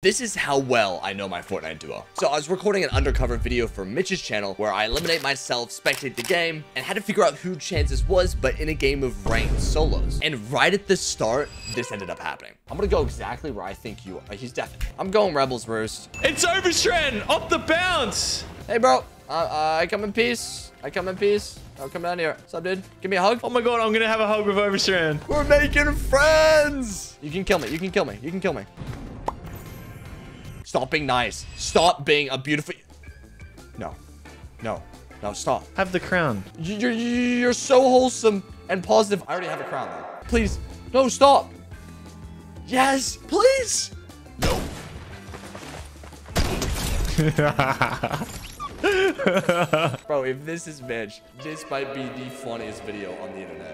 This is how well I know my Fortnite duo. So I was recording an undercover video for Mitch's channel where I eliminate myself, spectate the game, and had to figure out who Chances was, but in a game of ranked solos. And right at the start, this ended up happening. I'm gonna go exactly where I think you are. He's definitely. I'm going Rebels first. It's Overstrand off the bounce. Hey, bro. Uh, uh, I come in peace. I come in peace. I'll come down here. What's up, dude? Give me a hug. Oh my god, I'm gonna have a hug with Overstrand. We're making friends. You can kill me. You can kill me. You can kill me. Stop being nice. Stop being a beautiful... No. No. No, stop. Have the crown. You're, you're so wholesome and positive. I already have a crown, though. Please. No, stop. Yes, please. No. Bro, if this is Mitch, this might be the funniest video on the internet.